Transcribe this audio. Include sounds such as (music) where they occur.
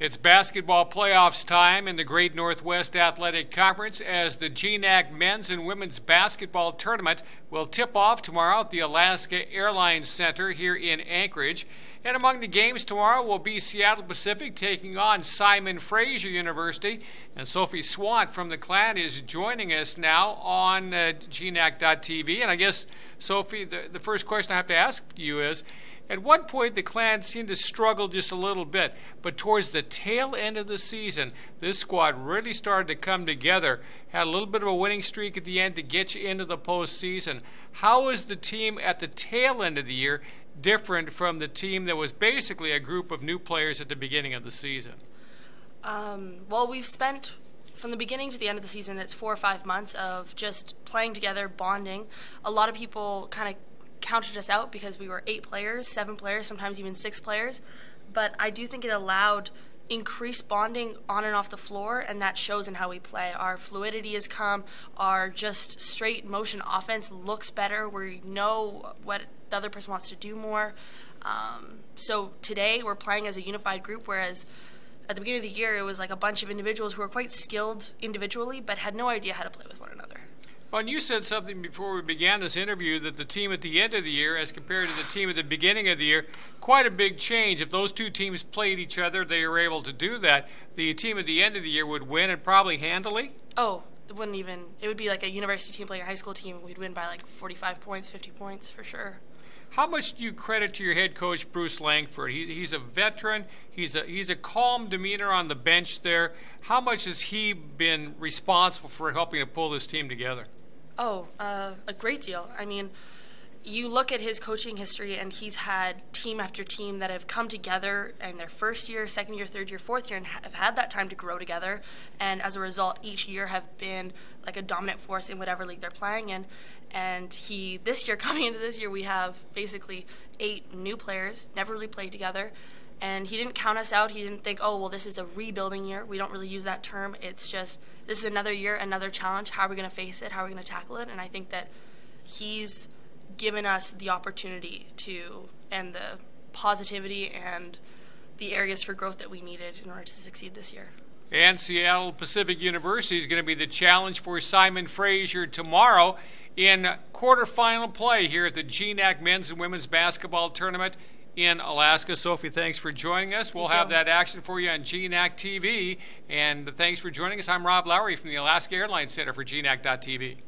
It's basketball playoffs time in the Great Northwest Athletic Conference as the GNAC men's and women's basketball tournament will tip off tomorrow at the Alaska Airlines Center here in Anchorage. And among the games tomorrow will be Seattle Pacific taking on Simon Fraser University. And Sophie Swant from the clan is joining us now on uh, GNAC.tv. And I guess, Sophie, the, the first question I have to ask you is at one point, the Clan seemed to struggle just a little bit, but towards the tail end of the season, this squad really started to come together. Had a little bit of a winning streak at the end to get you into the postseason. How is the team at the tail end of the year different from the team that was basically a group of new players at the beginning of the season? Um, well, we've spent from the beginning to the end of the season, it's four or five months of just playing together, bonding. A lot of people kind of counted us out because we were eight players, seven players, sometimes even six players. But I do think it allowed increased bonding on and off the floor, and that shows in how we play. Our fluidity has come, our just straight motion offense looks better. We know what the other person wants to do more. Um, so today we're playing as a unified group, whereas at the beginning of the year it was like a bunch of individuals who were quite skilled individually but had no idea how to play with one. Well, and you said something before we began this interview that the team at the end of the year, as compared to the team at the beginning of the year, quite a big change. If those two teams played each other, they were able to do that. The team at the end of the year would win and probably handily. Oh, it wouldn't even. It would be like a university team playing a high school team. We'd win by like 45 points, 50 points for sure. How much do you credit to your head coach Bruce Langford? He, he's a veteran. He's a he's a calm demeanor on the bench there. How much has he been responsible for helping to pull this team together? Oh, uh, a great deal. I mean, you look at his coaching history, and he's had team after team that have come together in their first year, second year, third year, fourth year, and have had that time to grow together. And as a result, each year have been like a dominant force in whatever league they're playing in. And he, this year, (laughs) coming into this year, we have basically eight new players, never really played together and he didn't count us out. He didn't think, oh, well, this is a rebuilding year. We don't really use that term. It's just, this is another year, another challenge. How are we going to face it? How are we going to tackle it? And I think that he's given us the opportunity to, and the positivity and the areas for growth that we needed in order to succeed this year. And Seattle Pacific University is going to be the challenge for Simon Fraser tomorrow in quarterfinal play here at the GNAC Men's and Women's Basketball Tournament in Alaska. Sophie, thanks for joining us. We'll Thank have you. that action for you on GNAC TV. And thanks for joining us. I'm Rob Lowery from the Alaska Airlines Center for GNAC.tv.